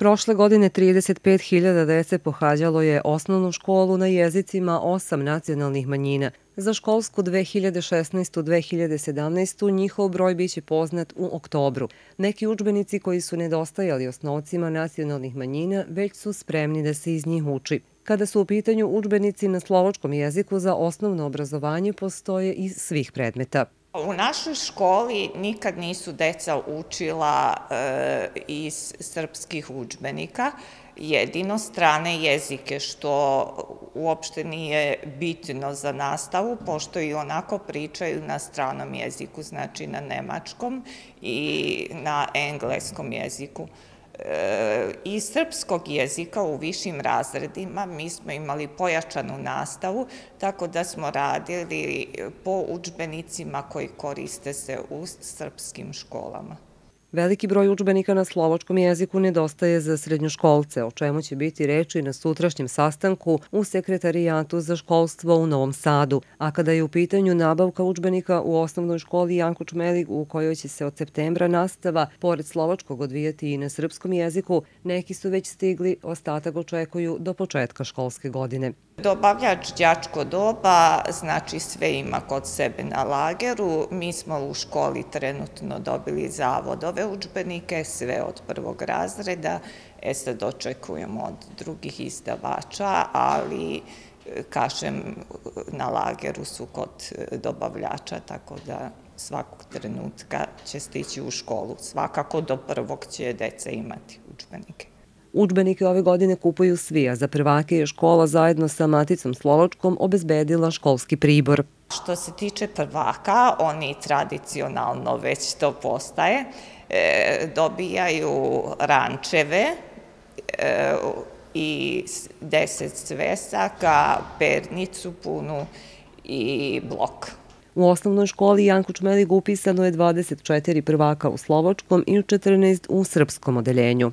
Prošle godine 35.000 dece pohađalo je osnovnu školu na jezicima osam nacionalnih manjina. Za školsku 2016-2017 njihov broj biće poznat u oktobru. Neki učbenici koji su nedostajali osnovcima nacionalnih manjina već su spremni da se iz njih uči. Kada su u pitanju učbenici na slovačkom jeziku za osnovno obrazovanje postoje iz svih predmeta. U našoj školi nikad nisu deca učila e, iz srpskih učbenika, jedino strane jezike, što uopšte nije bitno za nastavu, pošto i onako pričaju na stranom jeziku, znači na nemačkom i na engleskom jeziku iz srpskog jezika u višim razredima mi smo imali pojačanu nastavu, tako da smo radili po učbenicima koji koriste se u srpskim školama. Veliki broj učbenika na slovačkom jeziku nedostaje za srednjoškolce, o čemu će biti reči na sutrašnjem sastanku u Sekretarijatu za školstvo u Novom Sadu. A kada je u pitanju nabavka učbenika u osnovnoj školi Janko Čmelig, u kojoj će se od septembra nastava, pored slovačkog, odvijati i na srpskom jeziku, neki su već stigli, ostatak očekuju do početka školske godine. Dobavljač Đačko doba, znači sve ima kod sebe na lageru. Mi smo u školi trenutno dobili zavodove učbenike, sve od prvog razreda. E sad očekujemo od drugih izdavača, ali kažem, na lageru su kod dobavljača, tako da svakog trenutka će stići u školu. Svakako do prvog će deca imati učbenike. Učbenike ove godine kupuju svi, a za prvake je škola zajedno sa Maticom Slovačkom obezbedila školski pribor. Što se tiče prvaka, oni tradicionalno već to postaje, e, dobijaju rančeve e, i deset svesaka, pernicu punu i blok. U osnovnoj školi Janko Čmelig upisano je 24 prvaka u slovačkom i 14 u srpskom odeljenju.